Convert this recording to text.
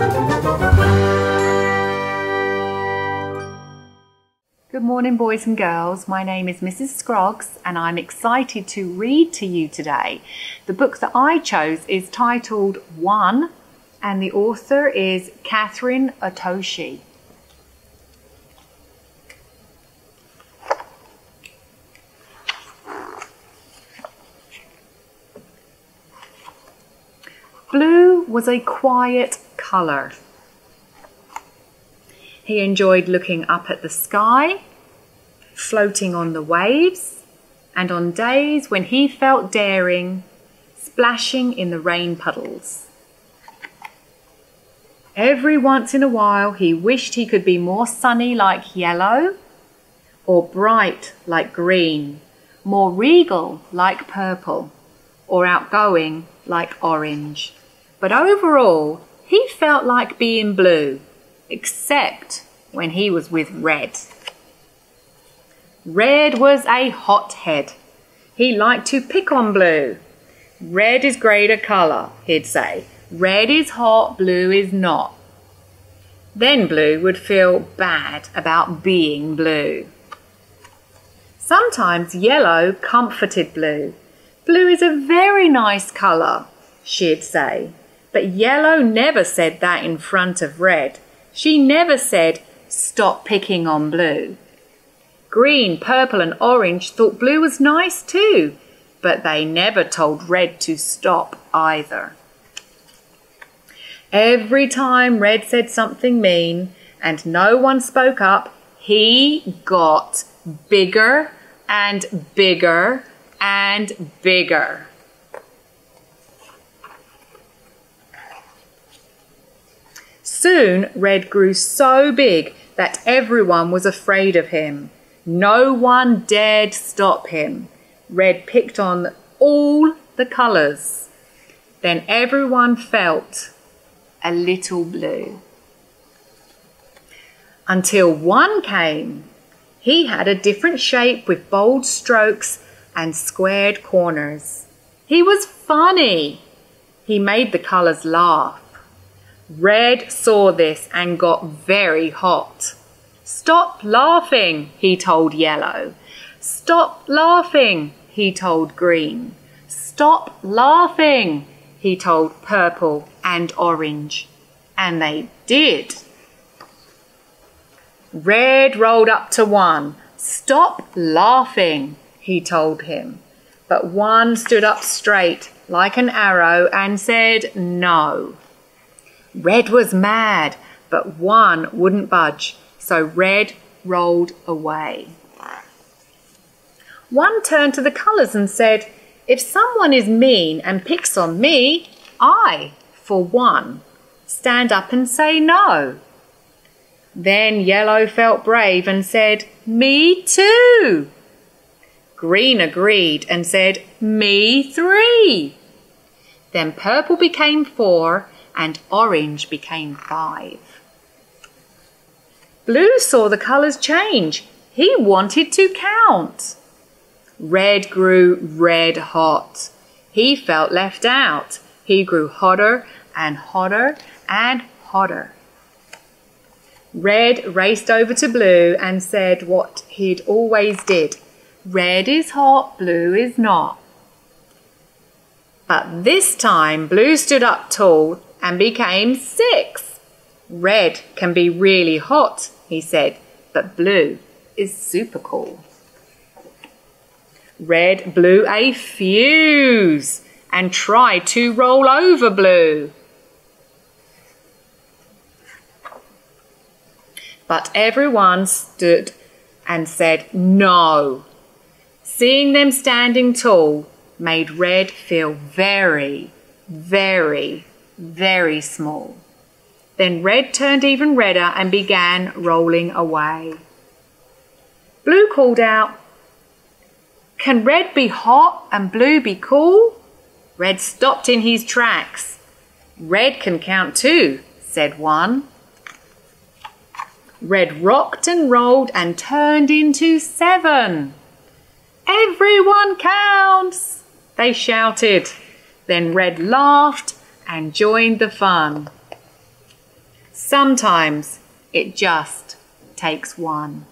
Good morning, boys and girls. My name is Mrs. Scroggs, and I'm excited to read to you today. The book that I chose is titled One, and the author is Kathryn Otoshi. Blue was a quiet colour. He enjoyed looking up at the sky, floating on the waves, and on days when he felt daring, splashing in the rain puddles. Every once in a while, he wished he could be more sunny like yellow, or bright like green, more regal like purple, or outgoing like orange. But overall, he felt like being blue, except when he was with Red. Red was a hothead. He liked to pick on Blue. Red is greater colour, he'd say. Red is hot, blue is not. Then Blue would feel bad about being blue. Sometimes yellow comforted Blue. Blue is a very nice colour, she'd say. But Yellow never said that in front of Red. She never said, Stop picking on Blue. Green, purple, and orange thought Blue was nice too, but they never told Red to stop either. Every time Red said something mean and no one spoke up, he got bigger and bigger and bigger. Soon Red grew so big that everyone was afraid of him. No one dared stop him. Red picked on all the colours. Then everyone felt a little blue. Until one came. He had a different shape with bold strokes and squared corners. He was funny. He made the colours laugh. Red saw this and got very hot. Stop laughing, he told Yellow. Stop laughing, he told Green. Stop laughing, he told Purple and Orange. And they did. Red rolled up to one. Stop laughing, he told him. But one stood up straight like an arrow and said no. Red was mad, but one wouldn't budge, so Red rolled away. One turned to the colours and said, If someone is mean and picks on me, I, for one, stand up and say no. Then Yellow felt brave and said, Me too. Green agreed and said, Me three. Then Purple became four and orange became five. Blue saw the colours change. He wanted to count. Red grew red hot. He felt left out. He grew hotter and hotter and hotter. Red raced over to Blue and said what he'd always did. Red is hot, blue is not. But this time Blue stood up tall and became six. Red can be really hot, he said, but blue is super cool. Red blew a fuse and tried to roll over blue. But everyone stood and said no. Seeing them standing tall made Red feel very, very very small. Then red turned even redder and began rolling away. Blue called out, Can red be hot and blue be cool? Red stopped in his tracks. Red can count too, said one. Red rocked and rolled and turned into seven. Everyone counts, they shouted. Then Red laughed and joined the fun. Sometimes it just takes one.